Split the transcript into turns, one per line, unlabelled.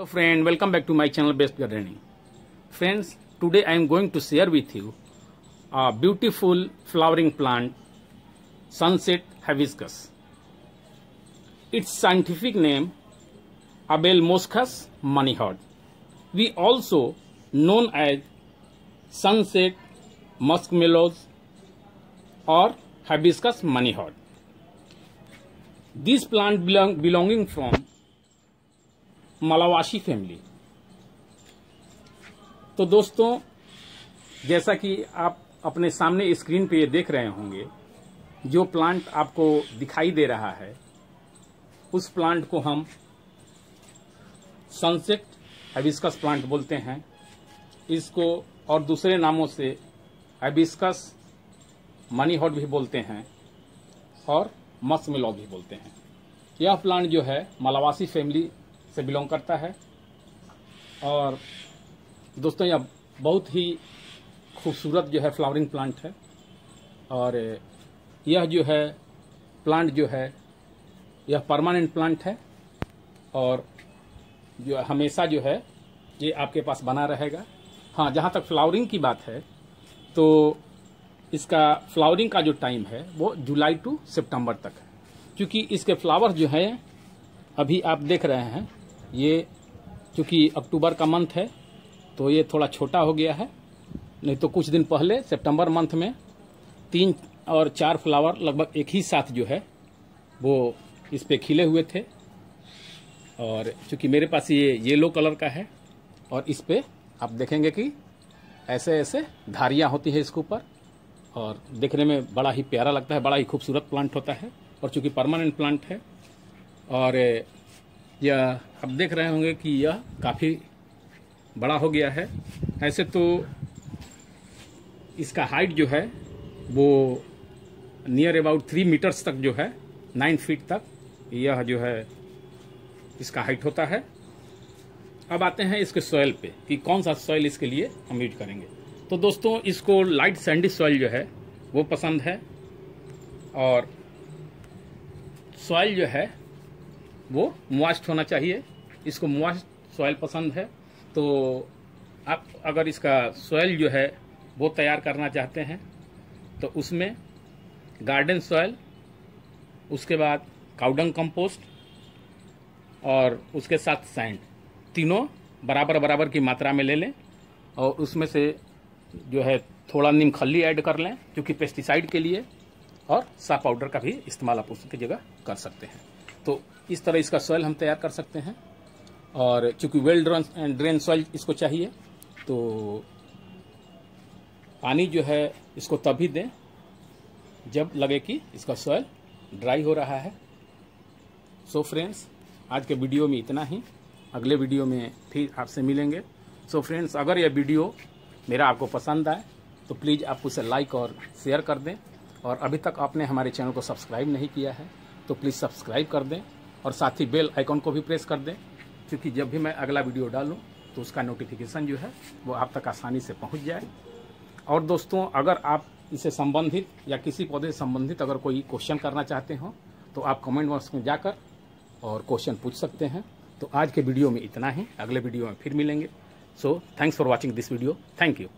Hello friend, welcome back to my channel Best Gardening. Friends, today I am going to share with you a beautiful flowering plant, Sunset Hibiscus. Its scientific name, Abel Moschus moneyhod. We also known as Sunset Muskmellows or Hibiscus moneyhod. This plant belong, belonging from मलावाशी family तो दोस्तों, जैसा कि आप अपने सामने screen पे ये देख रहे होंगे, जो प्लांट आपको दिखाई दे रहा है, उस प्लांट को हम सनसेट हाइबिस्कस प्लांट बोलते हैं। इसको और दूसरे नामों से हाइबिस्कस मनी हॉट भी बोलते हैं और मस्मिलॉ भी बोलते हैं। यह प्लांट जो है मलावासी फैमिली से बिलोंग करता है। और दोस्तों, यह बहुत ही खूबसूरत जो है फ्लावरिंग प्लांट है। और यह जो है प्लांट जो है, यह परमानेंट प्लांट है। और जो हमेशा जो है, ये आपके पास बना रहेगा। हाँ जहाँ तक फ्लावरिंग की बात है तो इसका फ्लावरिंग का जो टाइम है, वो जुलाई टू सितंबर तक है। क्योंकि इसके फ्लावर जो हैं, अभी आप देख रहे हैं ये चूँकि अक्टूबर का मंथ है तो ये थोड़ा छोटा हो गया है। नहीं तो कुछ दिन पहले, सितंबर मंथ में, तीन और चार फ्लावर लगभग एक ही साथ जो है, वो इस पे खिले हुए थे। और चूँकि मेरे पास ये येलो कलर का है, और इस पे आप देखेंगे कि ऐसे ऐसे धारियाँ होती है इसके ऊपर, और देखने में बड़ा ही प्यारा लगता है, बड़ा ही खूबसूरत प्लांट होता है, और चूँकि परमानेंट प्लांट है, और यह आप देख रहे होंगे कि यह काफ़ी बड़ा हो गया है। ऐसे तो इसका हाइट जो है, वो नियर अबाउट थ्री मीटर्स तक जो है नाइन फीट तक, यह जो है, इसका हाइट होता है। अब आते हैं इसके सॉइल पे कि कौन सा सॉइल इसके लिए हम यूज़ करेंगे। तो दोस्तों, इसको लाइट सैंडी सॉइल जो है, वो पसंद है। और सॉइल जो है वो मुआस्ट होना चाहिए। इसको मुआस्ट सॉइल पसंद है। तो आप, अगर इसका सॉइल जो है, वो तैयार करना चाहते हैं तो उसमें गार्डन सॉइल, उसके बाद काउडंग कंपोस्ट और उसके साथ सैंड। तीनों बराबर बराबर की मात्रा में ले लें और उसमें से जो है थोड़ा नीम खल्ली ऐड कर लें, क्योंकि पेस्टिसाइड के लिए और सा पाउडर का भी इस्तेमाल आप उसकी जगह कर सकते हैं। तो इस तरह इसका सॉइल हम तैयार कर सकते हैं। और चूँकि well drained and drain soil इसको चाहिए तो पानी जो है इसको तभी दें जब लगे कि इसका सॉइल ड्राई हो रहा है। सो so फ्रेंड्स आज के वीडियो में इतना ही। अगले वीडियो में फिर आपसे मिलेंगे। सो so फ्रेंड्स अगर यह वीडियो मेरा आपको पसंद आए तो प्लीज़ आप उसे लाइक और शेयर कर दें। और अभी तक आपने हमारे चैनल को सब्सक्राइब नहीं किया है तो प्लीज़ सब्सक्राइब कर दें और साथ ही बेल आइकॉन को भी प्रेस कर दें, क्योंकि जब भी मैं अगला वीडियो डालूँ तो उसका नोटिफिकेशन जो है, वो आप तक आसानी से पहुँच जाए। और दोस्तों, अगर आप इसे संबंधित या किसी पौधे से संबंधित अगर कोई क्वेश्चन करना चाहते हो तो आप कमेंट बॉक्स में जाकर और क्वेश्चन पूछ सकते हैं। तो आज के वीडियो में इतना ही, अगले वीडियो में फिर मिलेंगे। So thanks for watching this video thank you